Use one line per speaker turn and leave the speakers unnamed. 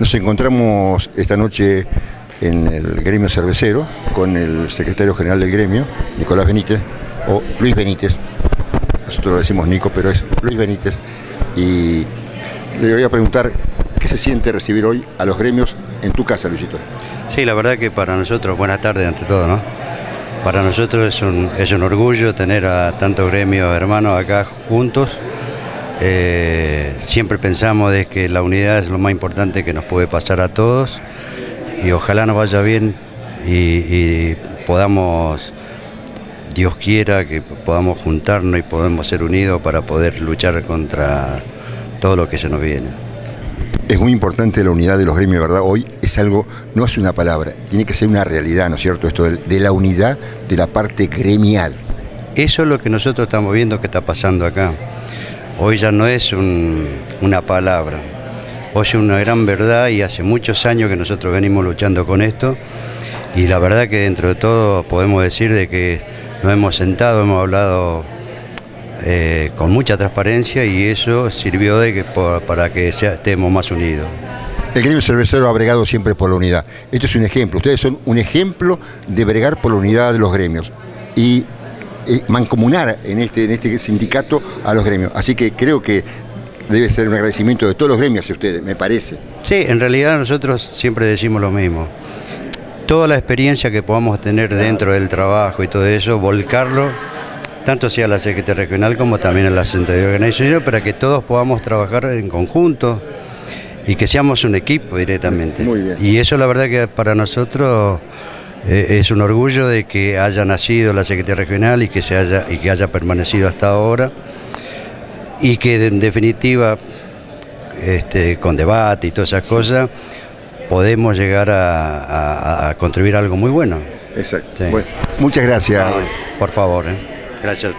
Nos encontramos esta noche en el gremio cervecero con el secretario general del gremio, Nicolás Benítez, o Luis Benítez. Nosotros lo decimos Nico, pero es Luis Benítez. Y le voy a preguntar qué se siente recibir hoy a los gremios en tu casa, Luisito.
Sí, la verdad que para nosotros, buenas tardes ante todo, ¿no? Para nosotros es un, es un orgullo tener a tantos gremios hermanos acá juntos. Eh, siempre pensamos de que la unidad es lo más importante que nos puede pasar a todos y ojalá nos vaya bien y, y podamos, Dios quiera, que podamos juntarnos y podamos ser unidos para poder luchar contra todo lo que se nos viene.
Es muy importante la unidad de los gremios, ¿verdad? Hoy es algo, no es una palabra, tiene que ser una realidad, ¿no es cierto? Esto de, de la unidad de la parte gremial.
Eso es lo que nosotros estamos viendo que está pasando acá. Hoy ya no es un- una palabra, hoy es una gran verdad y hace muchos años que nosotros venimos luchando con esto y la verdad que dentro de todo podemos decir de que nos hemos sentado, hemos hablado eh, con mucha transparencia y eso sirvió de que, para que estemos más unidos.
El gremio cervecero ha bregado siempre por la unidad. Esto es un ejemplo. Ustedes son un ejemplo de bregar por la unidad de los gremios y mancomunar en este, en este sindicato a los gremios. Así que creo que debe ser un agradecimiento de todos los gremios hacia ustedes, me parece.
Sí, en realidad nosotros siempre decimos lo mismo. Toda la experiencia que podamos tener dentro del trabajo y todo eso, volcarlo, tanto sea a la Secretaría Regional como también a la Secretaría Organización, para que todos podamos trabajar en conjunto y que seamos un equipo directamente.
Muy bien.
Y eso la verdad que para nosotros eh, es un orgullo de que haya nacido la Secretaría Regional y que, se haya, y que haya permanecido hasta ahora y que en definitiva este, con debate y todas esas cosas, podemos llegar a, a- a construir algo muy bueno.
Exacto.
Sí.
Bueno, muchas gracias.
Por favor, ¿eh? gracias a usted.